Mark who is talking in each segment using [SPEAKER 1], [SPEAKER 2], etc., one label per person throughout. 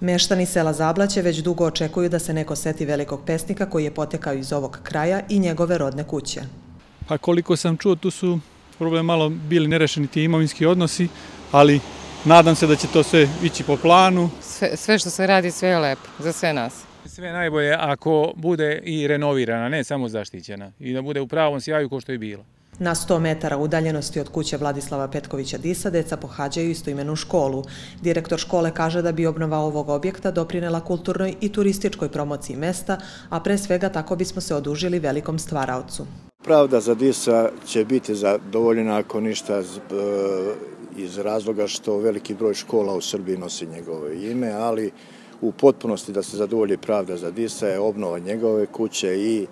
[SPEAKER 1] Meštani sela Zablaće već dugo očekuju da se neko seti velikog pesnika koji je potekao iz ovog kraja i njegove rodne kuće.
[SPEAKER 2] Pa koliko sam čuo, tu su problem malo bili nerešeni ti imovinski odnosi, ali nadam se da će to sve ići po planu.
[SPEAKER 3] Sve, sve što se radi, sve je lepo za sve nas.
[SPEAKER 4] Sve najbolje ako bude i renovirana, ne samo zaštićena, i da bude u pravom sjaju ko što je bila.
[SPEAKER 1] Na 100 metara udaljenosti od kuće Vladislava Petkovića Disa deca pohađaju istoimenu školu. Direktor škole kaže da bi obnova ovog objekta doprinela kulturnoj i turističkoj promociji mesta, a pre svega tako bismo se odužili velikom stvaraocu.
[SPEAKER 5] Pravda za Disa će biti zadovoljena ako ništa e, iz razloga što veliki broj škola u Srbiji nosi njegove ime, ali u potpunosti da se zadovolji pravda za Disa je obnova njegove kuće i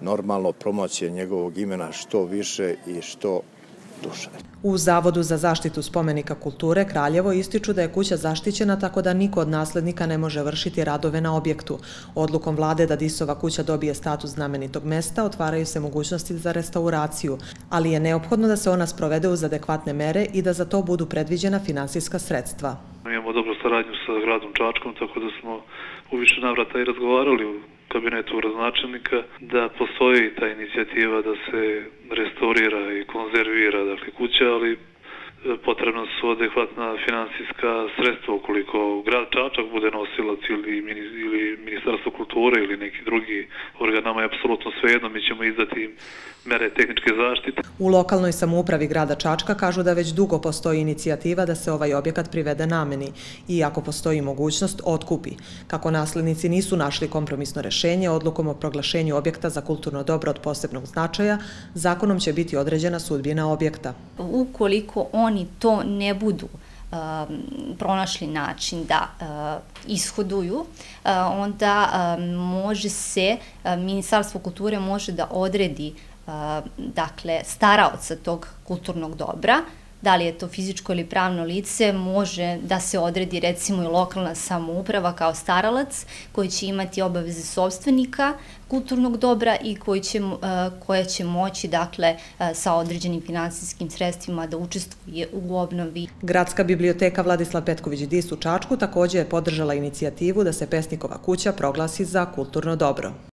[SPEAKER 5] normalno promocije njegovog imena što više i što duše.
[SPEAKER 1] U Zavodu za zaštitu spomenika kulture Kraljevo ističu da je kuća zaštićena tako da niko od naslednika ne može vršiti radove na objektu. Odlukom vlade da Disova kuća dobije status znamenitog mesta otvaraju se mogućnosti za restauraciju, ali je neophodno da se ona sprovede uz adekvatne mere i da za to budu predviđena finansijska sredstva.
[SPEAKER 6] Imamo dobru saradnju sa gradom Čačkom, tako da smo u više navrata i razgovarali u kabinetu raznačelnika da postoji ta inicijativa da se restaurira i konzervira dakle, kuća, ali potrebno su adekvatna finansijska sredstva ukoliko grad Čačak bude nosilac ili, ili ministarstvo kulture ili neki drugi organ, nama je apsolutno svejedno, mi ćemo izdati mere tehničke zaštite.
[SPEAKER 1] U lokalnoj samoupravi grada Čačka kažu da već dugo postoji inicijativa da se ovaj objekat privede nameni i ako postoji mogućnost, otkupi. Kako naslednici nisu našli kompromisno rešenje odlukom o proglašenju objekta za kulturno dobro od posebnog značaja, zakonom će biti određena sudbina objekta.
[SPEAKER 7] Ukoliko on oni to ne budu um, pronašli način da uh, ishoduju, uh, onda um, može se, uh, Ministarstvo kulture može da odredi uh, dakle, staraoca tog kulturnog dobra, da li je to fizičko ili pravno lice, može da se odredi recimo i lokalna samouprava kao staralac koji će imati obaveze sobstvenika kulturnog dobra i koji će, e, koja će moći dakle, e, sa određenim finansijskim sredstvima da učestvuje u obnovi.
[SPEAKER 1] Gradska biblioteka Vladislav Petković-Dis u Čačku također je podržala inicijativu da se Pesnikova kuća proglasi za kulturno dobro.